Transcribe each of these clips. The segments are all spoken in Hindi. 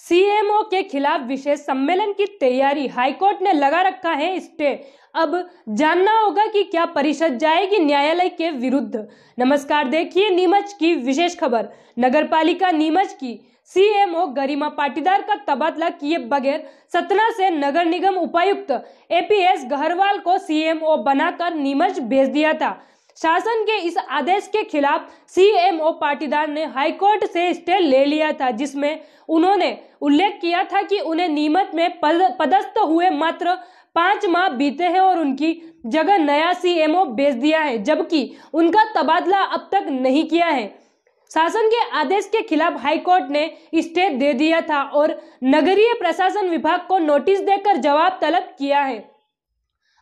सीएमओ के खिलाफ विशेष सम्मेलन की तैयारी हाईकोर्ट ने लगा रखा है स्टे। अब जानना होगा कि क्या परिषद जाएगी न्यायालय के विरुद्ध। नमस्कार, देखिए नीमच की विशेष खबर। नगरपालिका नीमच की सीएमओ गरिमा पाटीदार का तबादला किए बगैर सतना से नगर निगम उपायुक्त एपीएस गहरवाल को सीएमओ बनाकर नीमच भेज दिया था। शासन के इस आदेश के खिलाफ सीएमओ पाटीदार ने हाईकोर्ट से स्टे ले लिया था, जिसमें उन्होंने उल्लेख किया था कि उन्हें नीमच में पदस्थ हुए मात्र पाँच माह बीते हैं और उनकी जगह नया सीएमओ भेज दिया है, जबकि उनका तबादला अब तक नहीं किया है। शासन के आदेश के खिलाफ हाईकोर्ट ने स्टे दे दिया था और नगरीय प्रशासन विभाग को नोटिस देकर जवाब तलब किया है।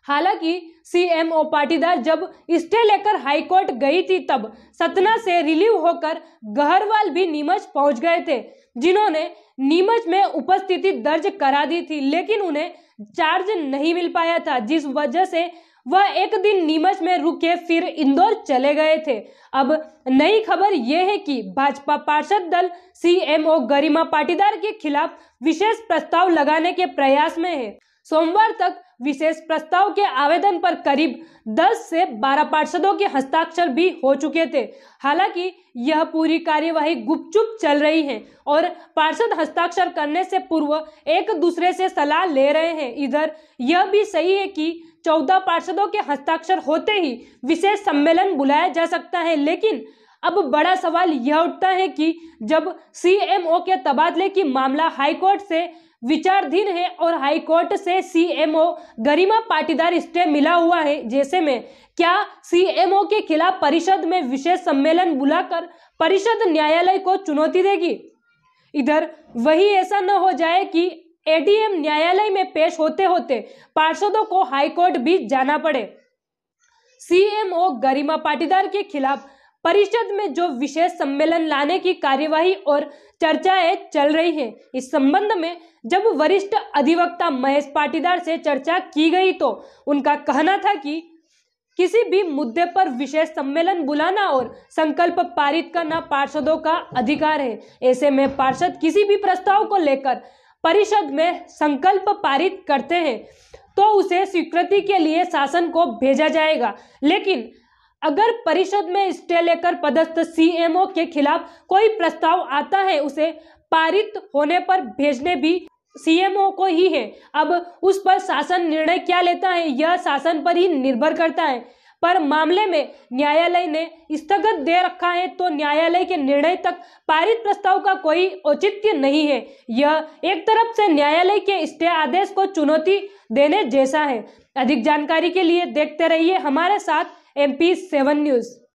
हालाँकि सीएमओ पाटीदार जब स्टे लेकर हाईकोर्ट गई थी तब सतना से रिलीव होकर गहरवाल भी नीमच पहुँच गए थे, जिन्होंने नीमच में उपस्थिति दर्ज करा दी थी, लेकिन उन्हें चार्ज नहीं मिल पाया था, जिस वजह से वह एक दिन नीमच में रुके, फिर इंदौर चले गए थे। अब नई खबर यह है कि भाजपा पार्षद दल सीएमओ गरिमा पाटीदार के खिलाफ विशेष प्रस्ताव लगाने के प्रयास में है। सोमवार तक विशेष प्रस्ताव के आवेदन पर करीब 10 से 12 पार्षदों के हस्ताक्षर भी हो चुके थे। हालाँकि, यह पूरी कार्यवाही गुपचुप चल रही है और पार्षद हस्ताक्षर करने से पूर्व एक दूसरे से सलाह ले रहे हैं। इधर, यह भी सही है कि 14 पार्षदों के हस्ताक्षर होते ही विशेष सम्मेलन बुलाया जा सकता है, लेकिन अब बड़ा सवाल यह उठता है कि जब सीएमओ के तबादले की मामला हाईकोर्ट से विचारधीन है और हाईकोर्ट से सीएमओ गरिमा पाटीदार स्टे मिला हुआ है। जैसे में, क्या सीएमओ के खिलाफ परिषद में विशेष सम्मेलन बुलाकर परिषद न्यायालय को चुनौती देगी? इधर, वही ऐसा न हो जाए कि एडीएम न्यायालय में पेश होते होते पार्षदों को हाईकोर्ट भी जाना पड़े। सीएमओ गरिमा पाटीदार के खिलाफ परिषद में जो विशेष सम्मेलन लाने की कार्यवाही और चर्चाएँ चल रही है, इस संबंध में जब वरिष्ठ अधिवक्ता महेश पाटीदार से चर्चा की गई तो उनका कहना था कि किसी भी मुद्दे पर विशेष सम्मेलन बुलाना और संकल्प पारित करना पार्षदों का अधिकार है। ऐसे में पार्षद किसी भी प्रस्ताव को लेकर परिषद में संकल्प पारित करते हैं तो उसे स्वीकृति के लिए शासन को भेजा जाएगा। लेकिन अगर परिषद में स्टे लेकर पदस्थ सीएमओ के खिलाफ कोई प्रस्ताव आता है, उसे पारित होने पर भेजने भी सीएमओ को ही है। अब उस पर शासन निर्णय क्या लेता है, यह शासन पर ही निर्भर करता है। पर मामले में न्यायालय ने स्थगत दे रखा है तो न्यायालय के निर्णय तक पारित प्रस्ताव का कोई औचित्य नहीं है। यह एक तरफ़ से न्यायालय के स्टे आदेश को चुनौती देने जैसा है। अधिक जानकारी के लिए देखते रहिए हमारे साथ MP 7 News.